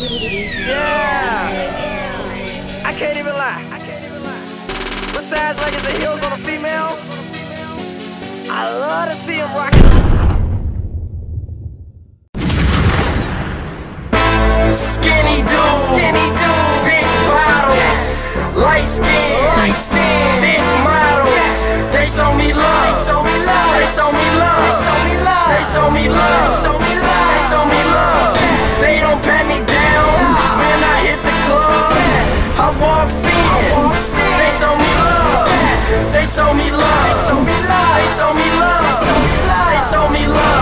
Yeah. I can't even lie. I can't even lie. What size leggings and heels on a female? I love to see them rocking. Skinny dude, skinny dude, big bottles, light skin, light skin, thick models. They show me love, they show me love, they show me love, they show me love, they show me love, they show me love, they show me love. They show me love. They show me love. They show me love. They show me love.